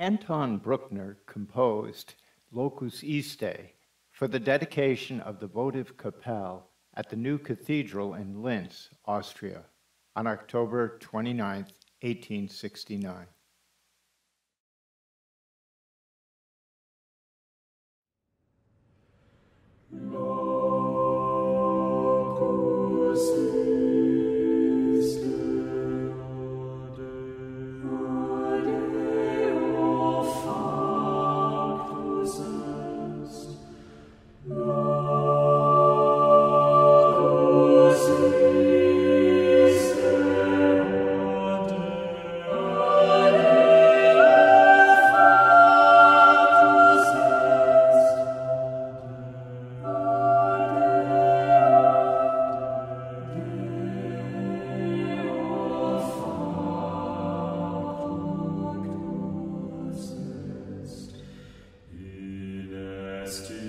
Anton Bruckner composed Locus Iste for the dedication of the votive chapel at the new cathedral in Linz, Austria, on October 29, 1869. Yeah.